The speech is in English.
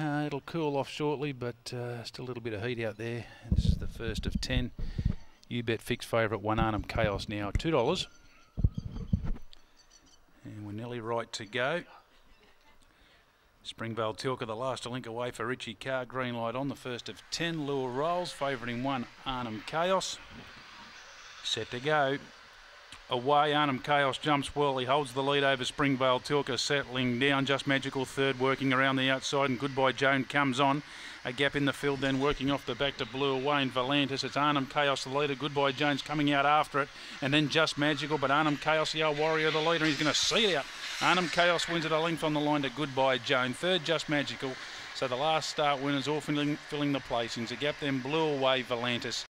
Uh, it'll cool off shortly, but uh, still a little bit of heat out there. This is the first of 10. UBET fixed favourite one Arnhem Chaos now, $2. And we're nearly right to go. Springvale Tilka, the last to link away for Richie Carr. Green light on the first of 10. Lure rolls, favouring one Arnhem Chaos. Set to go. Away, Arnhem Chaos jumps well. He holds the lead over Springvale Tilka, settling down. Just Magical third, working around the outside, and Goodbye Joan comes on. A gap in the field, then working off the back to Blue Away and Valantis. It's Arnhem Chaos, the leader. Goodbye Jones coming out after it, and then Just Magical. But Arnhem Chaos, the old warrior, the leader. He's going to see it out. Arnhem Chaos wins it a length on the line to Goodbye Joan. Third, Just Magical. So the last start winners all filling, filling the placings. A gap then Blue Away Valantis.